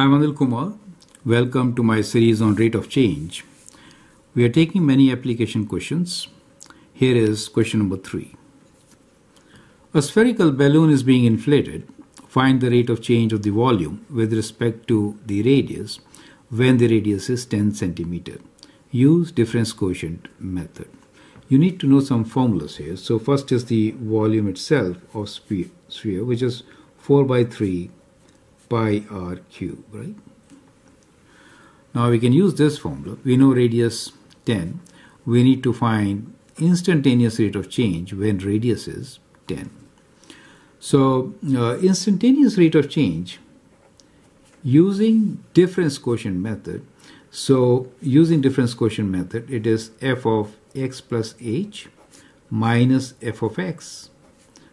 I'm Anil Kumar. Welcome to my series on rate of change. We are taking many application questions. Here is question number three. A spherical balloon is being inflated. Find the rate of change of the volume with respect to the radius when the radius is 10 centimeter. Use difference quotient method. You need to know some formulas here. So first is the volume itself of sphere, which is 4 by 3 pi r cube, right? Now we can use this formula. We know radius 10. We need to find instantaneous rate of change when radius is 10. So uh, instantaneous rate of change using difference quotient method. So using difference quotient method, it is f of x plus h minus f of x.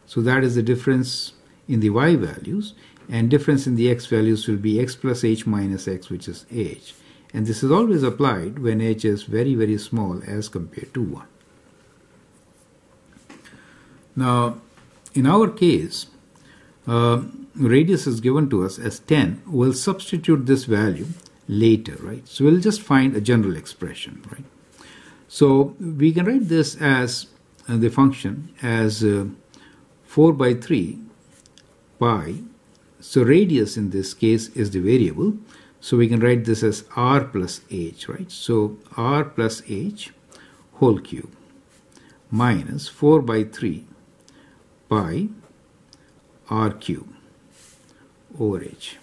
So that is the difference in the y values and difference in the x values will be x plus h minus x which is h. And this is always applied when h is very very small as compared to 1. Now in our case uh, radius is given to us as 10 we'll substitute this value later right? So we'll just find a general expression right? So we can write this as uh, the function as uh, 4 by 3 pi so radius in this case is the variable. So we can write this as r plus h, right? So r plus h whole cube minus 4 by 3 pi r cube over h.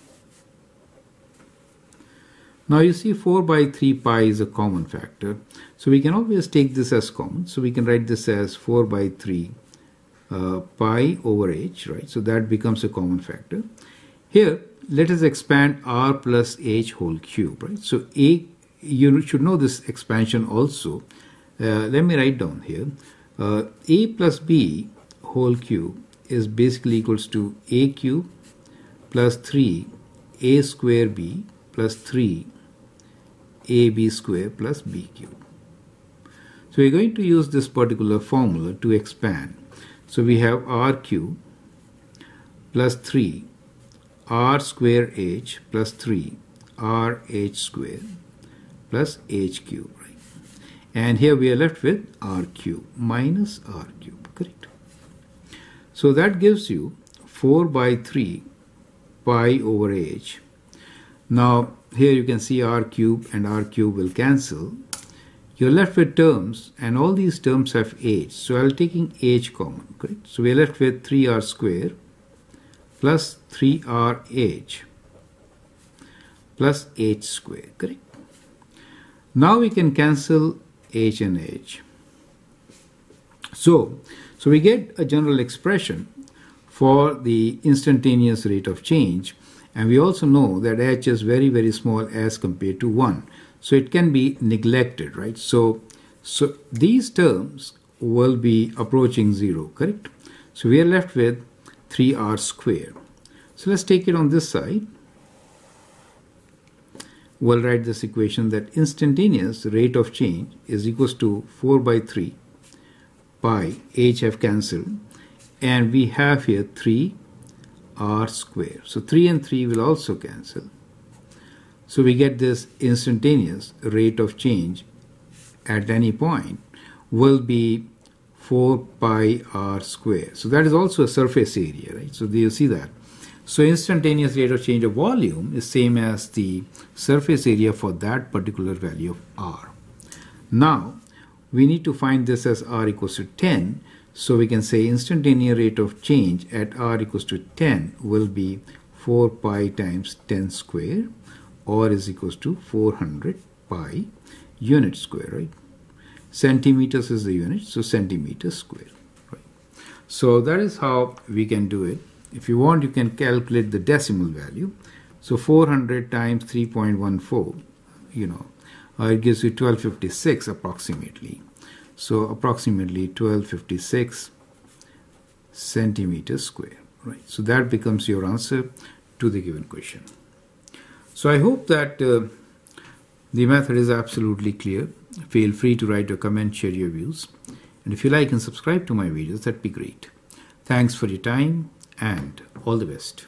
Now you see 4 by 3 pi is a common factor. So we can always take this as common. So we can write this as 4 by 3 uh, pi over h, right? So that becomes a common factor. Here, let us expand r plus h whole cube, right? So a, you should know this expansion also. Uh, let me write down here. Uh, a plus b whole cube is basically equals to a cube plus 3 a square b plus 3 ab square plus b cube. So we're going to use this particular formula to expand. So we have r cube plus 3 r square h plus 3 r h square plus h cube. Right? And here we are left with r cube minus r cube. Correct. So that gives you 4 by 3 pi over h. Now here you can see r cube and r cube will cancel. You're left with terms and all these terms have h. So I'll taking h common. Correct. So we're left with 3r square plus 3rh plus h square, correct? Now we can cancel h and h. So, so we get a general expression for the instantaneous rate of change and we also know that h is very very small as compared to 1 so it can be neglected right so so these terms will be approaching 0 correct so we are left with 3r square. So let's take it on this side. We'll write this equation that instantaneous rate of change is equals to 4 by 3 pi h have cancelled and we have here 3 r square. So 3 and 3 will also cancel. So we get this instantaneous rate of change at any point will be 4 pi r square. So that is also a surface area, right? So do you see that. So instantaneous rate of change of volume is same as the surface area for that particular value of r. Now we need to find this as r equals to 10. So we can say instantaneous rate of change at r equals to 10 will be 4 pi times 10 square or is equals to 400 pi unit square, right? Centimeters is the unit, so centimeters square. Right? So that is how we can do it. If you want, you can calculate the decimal value. So 400 times 3.14, you know, uh, it gives you 1256 approximately. So approximately 1256 centimeters square, right? So that becomes your answer to the given question. So I hope that uh, the method is absolutely clear. Feel free to write your comment, share your views. And if you like and subscribe to my videos, that'd be great. Thanks for your time and all the best.